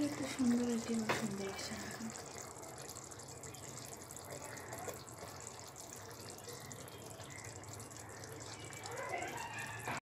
Ito siyang gagawin mo siyang